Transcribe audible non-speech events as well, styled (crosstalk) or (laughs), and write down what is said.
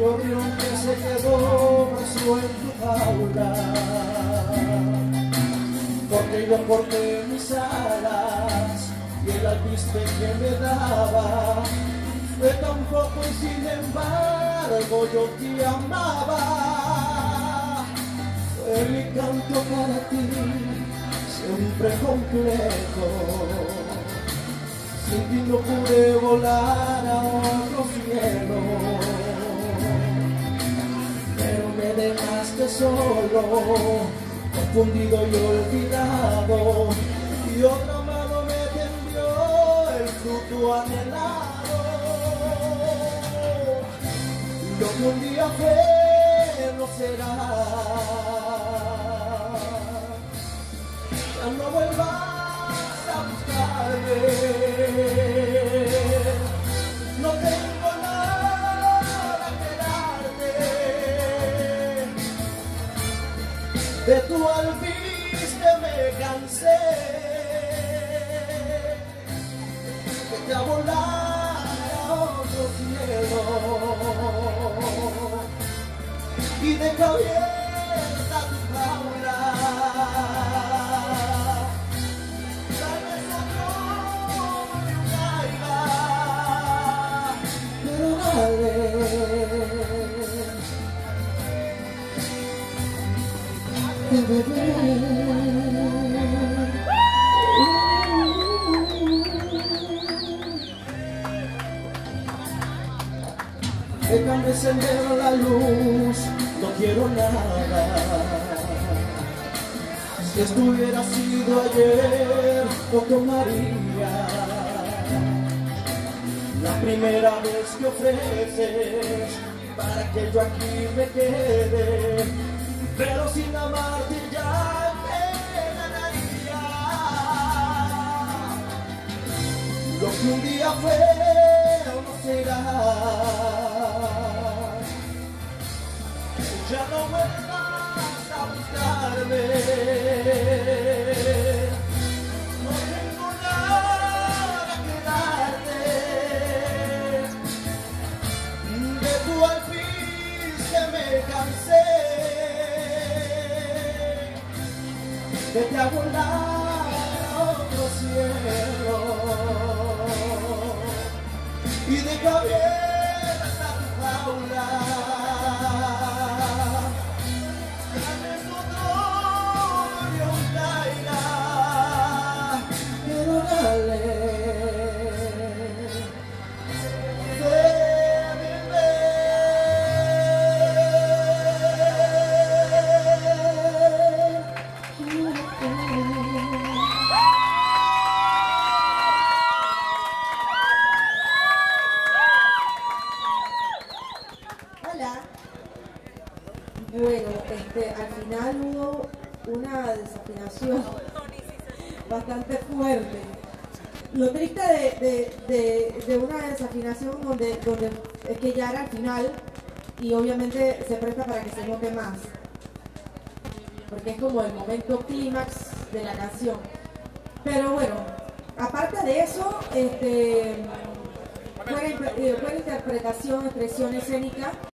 gorrión que se quedó preso en tu jaula. Porque yo corté mis alas y el alpiste que me daba fue tan poco y sin embargo yo te amaba. Fue mi canto para ti, siempre complejo. Sin ti no pude volar a solo, confundido y olvidado. Y otra mano me tendió el fruto anhelado. Lo que un día fue no será. De tu alpiste me cansé. Que te a volar a otro cielo. Y deja abierta tu jaula. Tal vez otro me pero dale. Déjame encender la luz, no quiero nada. Si estuviera sido ayer, lo tomaría. La primera vez que ofreces para que yo aquí me quede, pero sin amarte ya me ganaría. Lo que un día fue no será. Ya no vuelvas a buscarme. No que darte. De tu alpiste me cansé. Vete a volar a otro cielo. Y deja abierta Bueno, este, al final hubo una desafinación (laughs) bastante fuerte. Lo triste de, de- de- una desafinación donde, donde es que ya era al final y obviamente se presta para que se note más. Porque es como el momento clímax de la canción. Pero bueno, aparte de eso, este, buena, impre- eh, buena interpretación, expresión escénica.